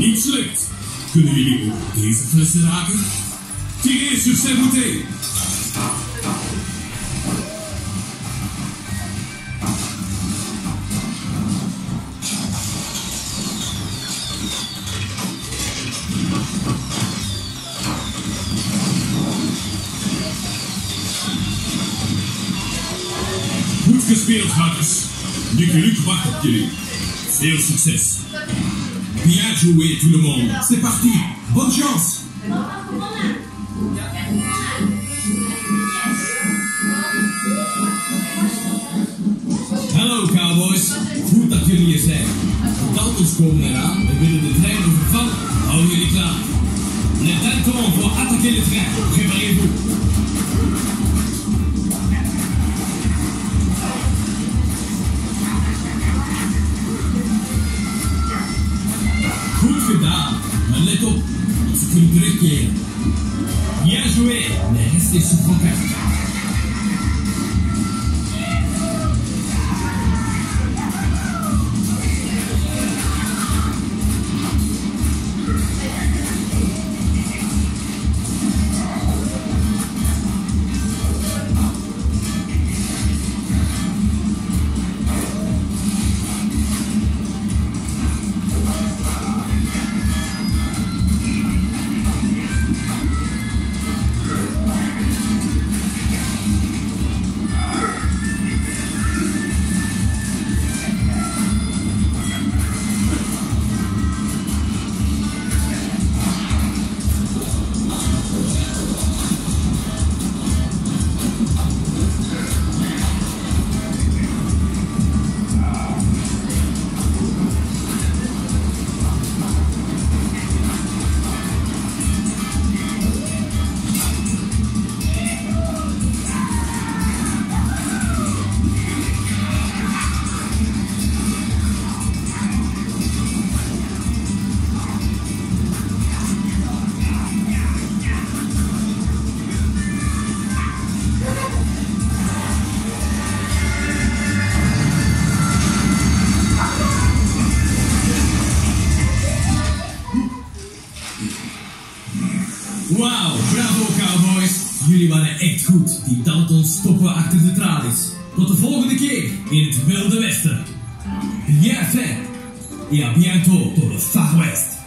niet lukt, kunnen jullie ook deze flessen raken? Tirez sur ces bouteilles! Goed gespeeld, Marcus. Luc Luc wacht op jullie. Veel succes. Bien joué, tout le monde. C'est parti. Bonne chance. Hallo cowboys, goed dat jullie hier zijn. De komen eraan en willen de trein overvallen. Hou jullie. Les Daltons vont attaquer le train. Préparez-vous. Manleto, c'est une vraie Bien joué, mais restez sous contact. Wauw, bravo cowboys. Jullie waren echt goed. Die Dalton stoppen achter de tralies. Tot de volgende keer in het Wilde Westen. Bien fait. Et à bientôt pour le Far West.